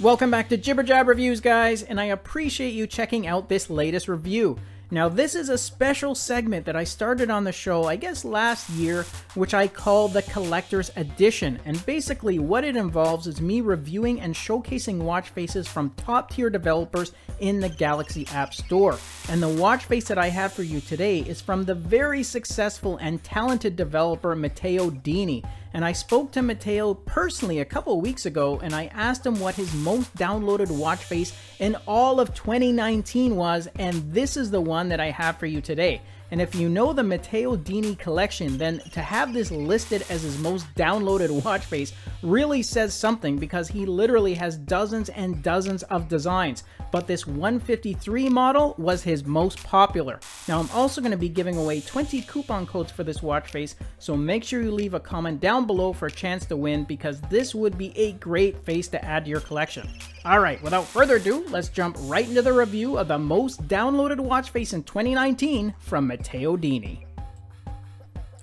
Welcome back to Jibber Jab Reviews, guys, and I appreciate you checking out this latest review. Now, this is a special segment that I started on the show, I guess last year, which I call the Collector's Edition. And basically, what it involves is me reviewing and showcasing watch faces from top tier developers in the Galaxy App Store. And the watch face that I have for you today is from the very successful and talented developer Matteo Dini. And I spoke to Matteo personally a couple weeks ago and I asked him what his most downloaded watch face in all of 2019 was, and this is the one that I have for you today. And if you know the Matteo Dini collection, then to have this listed as his most downloaded watch face really says something because he literally has dozens and dozens of designs. But this 153 model was his most popular. Now I'm also going to be giving away 20 coupon codes for this watch face, so make sure you leave a comment down below for a chance to win because this would be a great face to add to your collection. Alright, without further ado, let's jump right into the review of the most downloaded watch face in 2019 from Matteo Dini.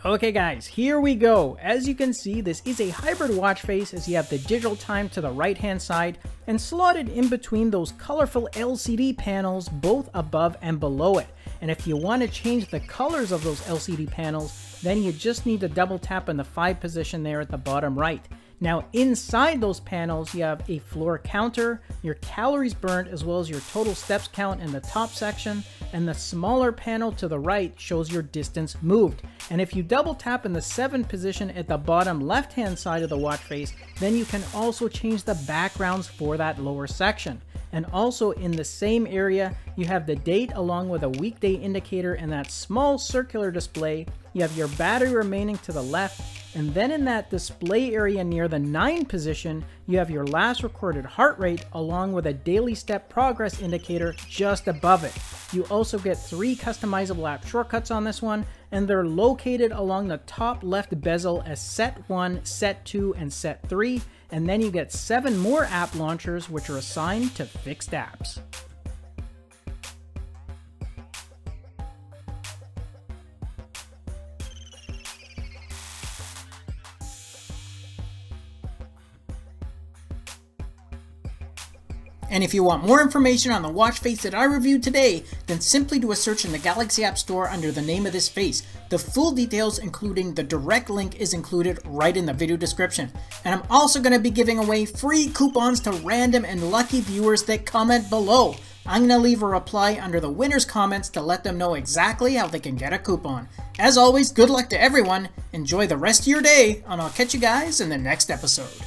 Okay guys, here we go. As you can see, this is a hybrid watch face as you have the digital time to the right hand side and slotted in between those colorful LCD panels both above and below it. And if you want to change the colors of those LCD panels, then you just need to double tap in the 5 position there at the bottom right. Now inside those panels, you have a floor counter, your calories burned, as well as your total steps count in the top section, and the smaller panel to the right shows your distance moved. And if you double tap in the 7 position at the bottom left hand side of the watch face, then you can also change the backgrounds for that lower section. And also in the same area, you have the date along with a weekday indicator and that small circular display. You have your battery remaining to the left and then in that display area near the 9 position, you have your last recorded heart rate along with a daily step progress indicator just above it. You also get three customizable app shortcuts on this one, and they're located along the top left bezel as set 1, set 2, and set 3, and then you get 7 more app launchers which are assigned to fixed apps. And if you want more information on the watch face that I reviewed today, then simply do a search in the Galaxy App Store under the name of this face. The full details, including the direct link, is included right in the video description. And I'm also going to be giving away free coupons to random and lucky viewers that comment below. I'm going to leave a reply under the winner's comments to let them know exactly how they can get a coupon. As always, good luck to everyone, enjoy the rest of your day, and I'll catch you guys in the next episode.